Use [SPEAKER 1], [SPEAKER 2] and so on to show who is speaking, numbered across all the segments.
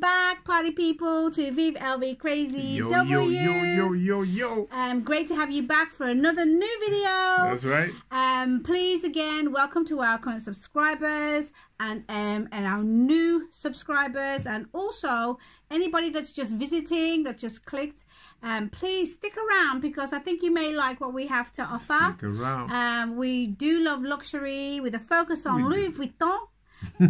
[SPEAKER 1] back, party people, to VivLVcrazii
[SPEAKER 2] Yo,
[SPEAKER 1] W.
[SPEAKER 2] yo, yo, yo, yo, yo.
[SPEAKER 1] Um, great to have you back for another new video.
[SPEAKER 2] That's right.
[SPEAKER 1] Um, please again, welcome to our current subscribers and um and our new subscribers, and also anybody that's just visiting that just clicked. Um, please stick around because I think you may like what we have to offer.
[SPEAKER 2] Stick around.
[SPEAKER 1] Um, we do love luxury with a focus on
[SPEAKER 2] We
[SPEAKER 1] Louis Vuitton.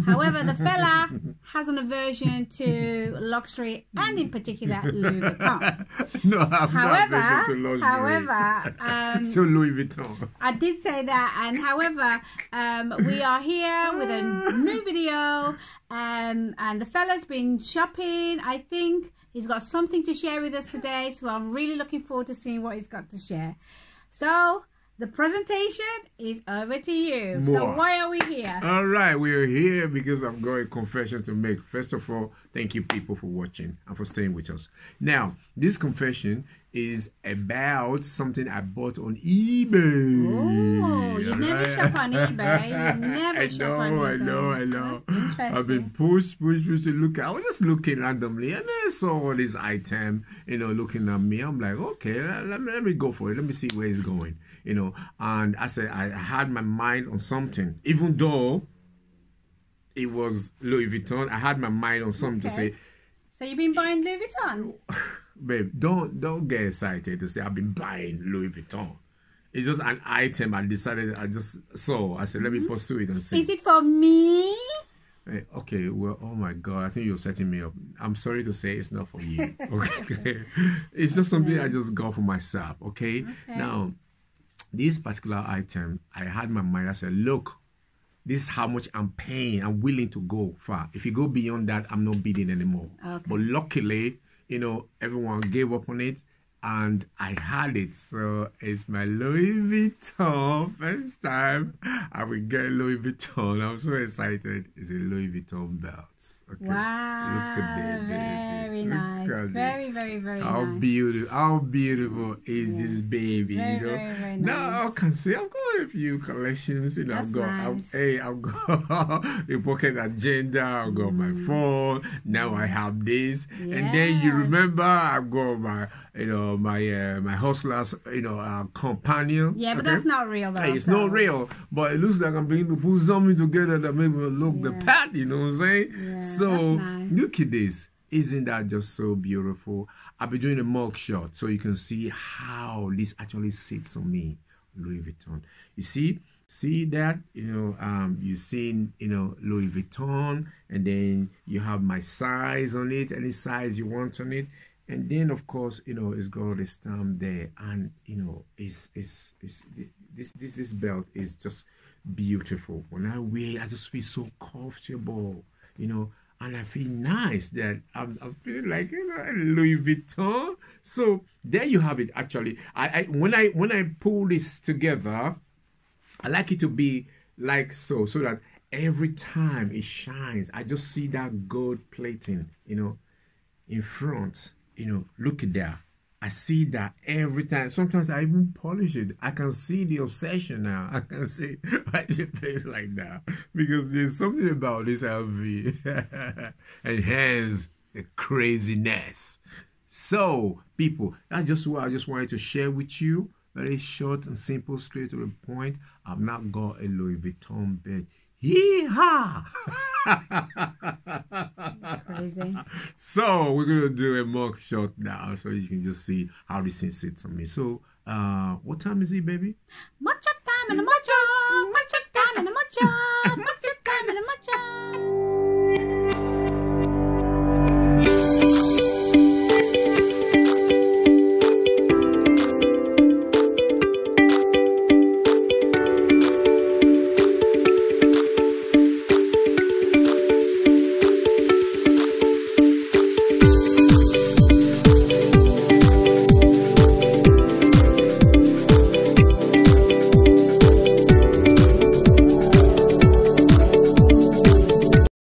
[SPEAKER 1] However, the fella has an aversion to luxury and in particular Louis Vuitton.
[SPEAKER 2] no, I'm
[SPEAKER 1] However,
[SPEAKER 2] not to luxury.
[SPEAKER 1] however, um,
[SPEAKER 2] to Louis Vuitton.
[SPEAKER 1] I did say that, and however, um, we are here with a new video, um, and the fella's been shopping. I think he's got something to share with us today, so I'm really looking forward to seeing what he's got to share. So the presentation is over to you. So why are we here?
[SPEAKER 2] All right, we're here because I've got a confession to make. First of all, thank you people for watching and for staying with us. Now, this confession is about something I bought on eBay.
[SPEAKER 1] Oh, you never
[SPEAKER 2] Alright?
[SPEAKER 1] shop on eBay. You never
[SPEAKER 2] I
[SPEAKER 1] shop
[SPEAKER 2] know,
[SPEAKER 1] on
[SPEAKER 2] I
[SPEAKER 1] eBay.
[SPEAKER 2] know, I know.
[SPEAKER 1] That's interesting.
[SPEAKER 2] I've been pushed, pushed, pushed to look. I was just looking randomly and I saw all this item, you know, looking at me. I'm like, okay, let, me, let me go for it. Let me see where it's going, you know. And I said, I had my mind on something, even though it was Louis Vuitton. I had my mind on something to say,
[SPEAKER 1] So you've been buying Louis Vuitton?
[SPEAKER 2] Babe, don't don't get excited to say I've been buying Louis Vuitton. It's just an item I decided I just saw. I said, let me pursue it and see.
[SPEAKER 1] Is it for me?
[SPEAKER 2] Eh, okay, well, oh my God, I think you're setting me up. I'm sorry to say it's not for you. Okay, it's just something I just got for myself. Okay?
[SPEAKER 1] Okay.
[SPEAKER 2] now this particular item, I had my mind. I said, look, this is how much I'm paying. I'm willing to go far. If you go beyond that, I'm not bidding anymore.
[SPEAKER 1] Okay.
[SPEAKER 2] But luckily, you know, everyone gave up on it. And I had it, so it's my Louis Vuitton first time I will get Louis Vuitton. I'm so excited. It's a Louis Vuitton belt. Okay.
[SPEAKER 1] Wow,
[SPEAKER 2] Look at that,
[SPEAKER 1] very.
[SPEAKER 2] Look
[SPEAKER 1] nice.
[SPEAKER 2] it.
[SPEAKER 1] Very, very, very
[SPEAKER 2] How
[SPEAKER 1] nice.
[SPEAKER 2] beautiful! How beautiful is this baby?
[SPEAKER 1] Very,
[SPEAKER 2] you know.
[SPEAKER 1] very, very
[SPEAKER 2] Now I can say I've got a few collections. You know,
[SPEAKER 1] That's
[SPEAKER 2] I've got. I've, hey, I've got a pocket agenda. I've got my phone. Now I have this, and then you
[SPEAKER 1] Mm.
[SPEAKER 2] Remember I've got my, you know, my uh, my hustlers, you know, uh, companion.
[SPEAKER 1] Yeah, but
[SPEAKER 2] okay?
[SPEAKER 1] that's not real though.
[SPEAKER 2] Hey, it's
[SPEAKER 1] so-
[SPEAKER 2] not real, but it looks like I'm beginning to put something together that make me look the
[SPEAKER 1] Yeah.
[SPEAKER 2] part. You know what I'm saying?
[SPEAKER 1] Yeah,
[SPEAKER 2] so
[SPEAKER 1] that's nice.
[SPEAKER 2] look at this. Isn't that just so beautiful? I'll be doing a mug shot so you can see how this actually sits on me, Louis Vuitton. You see, see that you know, um, you seen you know Louis Vuitton, and then you have my size on it, any size you want on it, and then of course you know it's got the stamp there, and you know it's it's it's this this this belt is just beautiful. When I wear, I just feel so comfortable, you know, and I feel nice that I'm, I'm feeling like you know Louis Vuitton. So there you have it. Actually, I, I when I when I pull this together, I like it to be like so, so that every time it shines, I just see that gold plating, you know, in front. You know, look at that. I see that every time. Sometimes I even polish it. I can see the obsession now. I can see why she plays like that because there's something about this LV and has the craziness. So, people, that's just what I just wanted to share with you. Very short and simple, straight to the point. I've not got a Louis Vuitton bed. Yeehaw!
[SPEAKER 1] Crazy.
[SPEAKER 2] So we're gonna do a mock shot now, so you can just see how this thing sits on me. So, uh, what time is it, baby?
[SPEAKER 1] Mucho time and a mucho, mucho time and a mucho, mucho time and a mucho.